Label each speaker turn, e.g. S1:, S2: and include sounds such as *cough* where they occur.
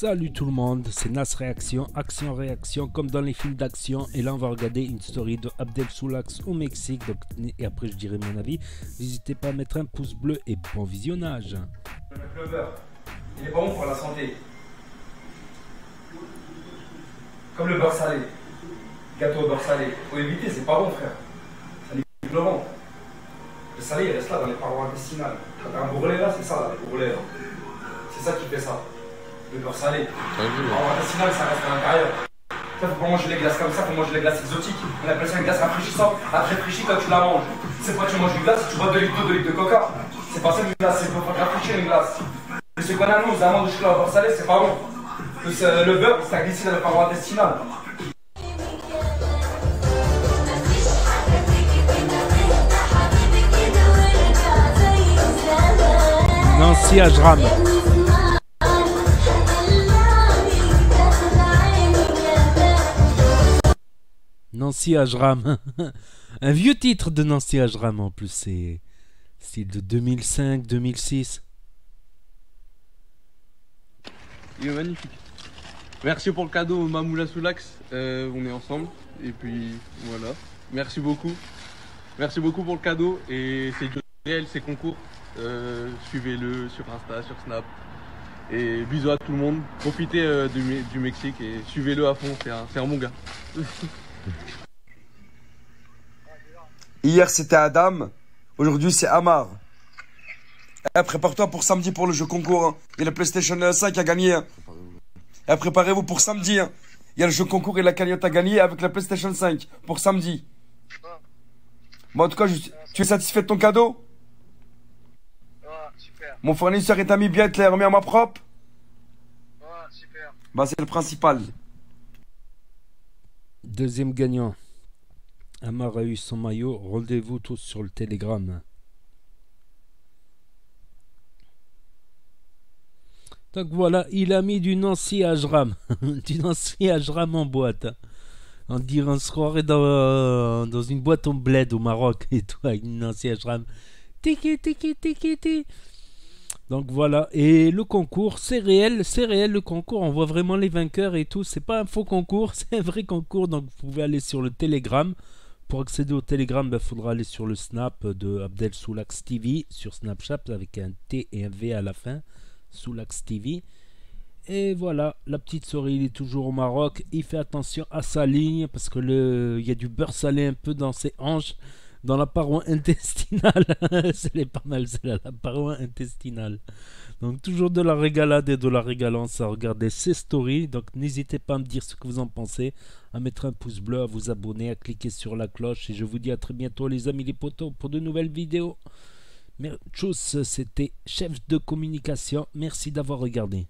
S1: Salut tout le monde, c'est Nas Réaction, Action Réaction, comme dans les films d'action. Et là, on va regarder une story de Abdel Soulax au Mexique. Et après, je dirai mon avis. N'hésitez pas à mettre un pouce bleu et bon visionnage.
S2: Le beurre, il est pas bon pour la santé. Comme le beurre salé. Gâteau au beurre salé. Faut éviter, c'est pas bon, frère. Ça limite le ventre. Le salé, il reste là dans les parois intestinales. T'as un bourrelet là, c'est ça, là, les bourrelets là. C'est ça qui fait ça. Le beurre salé. Les parois intestinales, ça reste à l'intérieur. Ça, faut pas manger les glaces comme ça, faut manger les glaces exotiques. On appelle ça une glace rafraîchissante. Après fraîchie quand tu la manges. C'est pas tu manges une glace, tu bois 2 litres d'eau, 2 litres de coca. C'est pas ça une glace, c'est pour rafraîchir une glace. Mais ce qu'on a nous, aux amandes de chocolat au beurre salé, c'est pas bon. Le, c'est- le beurre, ça glisse dans la paroi intestinale.
S1: Nancy Ajram. Nancy Ajram. *laughs* Un vieux titre de Nancy Ajram en plus, c'est style de 2005-2006.
S3: Il est magnifique. Merci pour le cadeau, Mamoula Soulax. Euh, on est ensemble. Et puis voilà. Merci beaucoup. Merci beaucoup pour le cadeau. Et c'est réel, c'est concours. Euh, Suivez-le sur Insta, sur Snap. Et bisous à tout le monde. Profitez euh, du, Me- du Mexique et suivez-le à fond. C'est un, un bon gars. *laughs*
S4: Hier c'était Adam, aujourd'hui c'est Amar. Eh, prépare-toi pour samedi pour le jeu concours. hein. Il y a la PlayStation 5 à gagner. hein. Eh, préparez-vous pour samedi. hein. Il y a le jeu concours et la cagnotte à gagner avec la PlayStation 5 pour samedi. Bon, en tout cas, je- tu es satisfait de ton cadeau?
S5: Ouais, super.
S4: Mon fournisseur est mis bien, te les remis à ma propre?
S5: Ouais, super.
S4: Bah, c'est le principal.
S1: Deuxième gagnant. Amar a eu son maillot. Rendez-vous tous sur le Telegram. Donc voilà, il a mis du Nancy Ajram. *laughs* du Nancy Ajram en boîte. On dirait on se croirait dans, une boîte en bled au Maroc et tout, avec une Nancy Ajram. Tiki tiki tiki tiki. Donc voilà, et le concours, c'est réel, c'est réel le concours, on voit vraiment les vainqueurs et tout, c'est pas un faux concours, *laughs* c'est un vrai concours, donc vous pouvez aller sur le Telegram. Pour accéder au Telegram, il faudra aller sur le Snap de Abdel Soulax TV, sur Snapchat avec un T et un V à la fin, Soulax TV. Et voilà, la petite souris, il est toujours au Maroc, il fait attention à sa ligne, parce que y a du beurre salé un peu dans ses hanches, dans la paroi intestinale. *laughs* c'est pas mal, c'est la, paroi intestinale. Donc toujours de la régalade et de la régalance à regarder ces stories. Donc n'hésitez pas à me dire ce que vous en pensez, à mettre un pouce bleu, à vous abonner, à cliquer sur la cloche. Et je vous dis à très bientôt les amis les potos pour de nouvelles vidéos. Tchuss, c'était chef de communication. Merci d'avoir regardé.